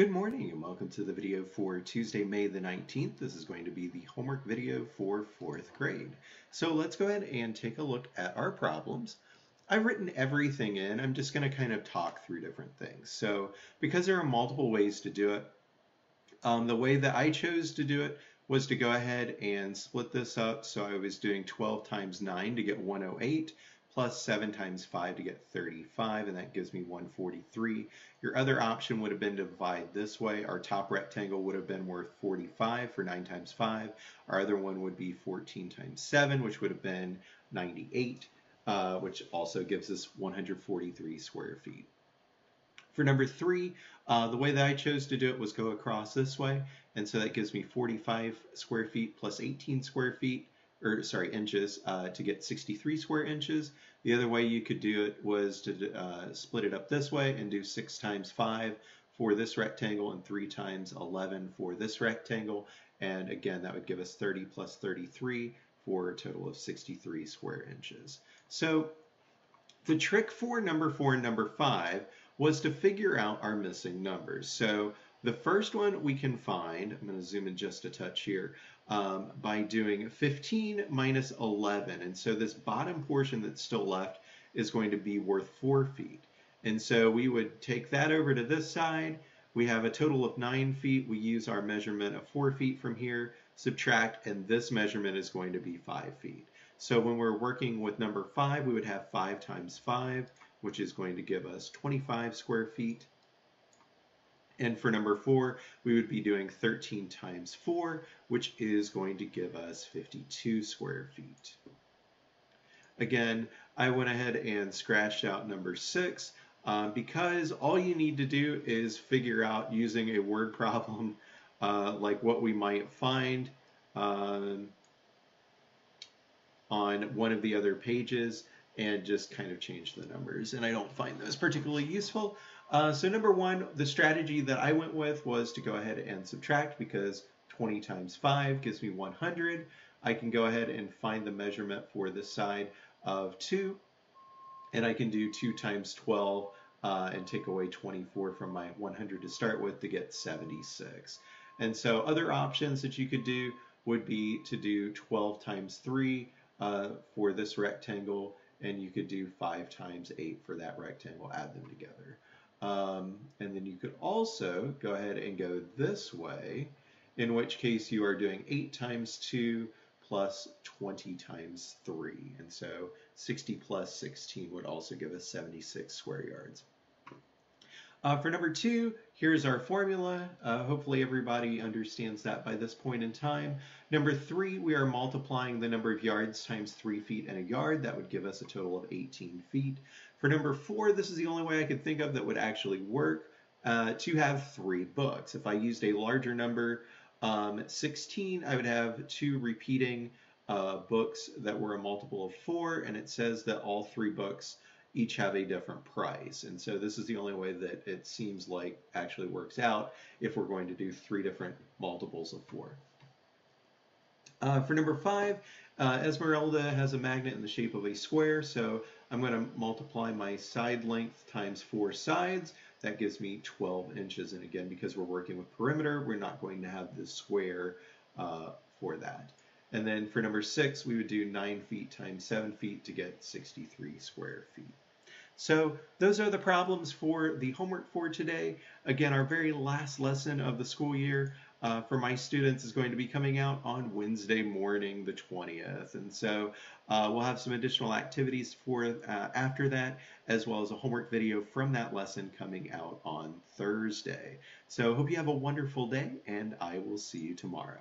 Good morning and welcome to the video for Tuesday, May the 19th. This is going to be the homework video for fourth grade. So let's go ahead and take a look at our problems. I've written everything in. I'm just going to kind of talk through different things. So because there are multiple ways to do it, um, the way that I chose to do it was to go ahead and split this up. So I was doing 12 times 9 to get 108 plus 7 times 5 to get 35, and that gives me 143. Your other option would have been to divide this way. Our top rectangle would have been worth 45 for 9 times 5. Our other one would be 14 times 7, which would have been 98, uh, which also gives us 143 square feet. For number three, uh, the way that I chose to do it was go across this way, and so that gives me 45 square feet plus 18 square feet or sorry, inches uh, to get 63 square inches. The other way you could do it was to uh, split it up this way and do 6 times 5 for this rectangle and 3 times 11 for this rectangle. And again, that would give us 30 plus 33 for a total of 63 square inches. So the trick for number 4 and number 5 was to figure out our missing numbers. So the first one we can find, I'm going to zoom in just a touch here, um, by doing 15 minus 11. And so this bottom portion that's still left is going to be worth 4 feet. And so we would take that over to this side. We have a total of 9 feet. We use our measurement of 4 feet from here, subtract, and this measurement is going to be 5 feet. So when we're working with number 5, we would have 5 times 5, which is going to give us 25 square feet. And for number four, we would be doing 13 times four, which is going to give us 52 square feet. Again, I went ahead and scratched out number six uh, because all you need to do is figure out using a word problem uh, like what we might find um, on one of the other pages and just kind of change the numbers. And I don't find those particularly useful. Uh, so number one, the strategy that I went with was to go ahead and subtract because 20 times 5 gives me 100. I can go ahead and find the measurement for this side of 2. And I can do 2 times 12 uh, and take away 24 from my 100 to start with to get 76. And so other options that you could do would be to do 12 times 3 uh, for this rectangle and you could do 5 times 8 for that rectangle, add them together. Um, and then you could also go ahead and go this way, in which case you are doing 8 times 2 plus 20 times 3. And so 60 plus 16 would also give us 76 square yards. Uh, for number two, here's our formula. Uh, hopefully everybody understands that by this point in time. Number three, we are multiplying the number of yards times three feet in a yard. That would give us a total of 18 feet. For number four, this is the only way I could think of that would actually work uh, to have three books. If I used a larger number, um, 16, I would have two repeating uh, books that were a multiple of four, and it says that all three books each have a different price. And so this is the only way that it seems like actually works out if we're going to do three different multiples of four. Uh, for number five, uh, Esmeralda has a magnet in the shape of a square, so I'm going to multiply my side length times four sides. That gives me 12 inches, and again, because we're working with perimeter, we're not going to have the square uh, for that. And then for number six, we would do 9 feet times 7 feet to get 63 square feet. So those are the problems for the homework for today. Again, our very last lesson of the school year uh, for my students is going to be coming out on Wednesday morning, the 20th. And so uh, we'll have some additional activities for uh, after that, as well as a homework video from that lesson coming out on Thursday. So hope you have a wonderful day, and I will see you tomorrow.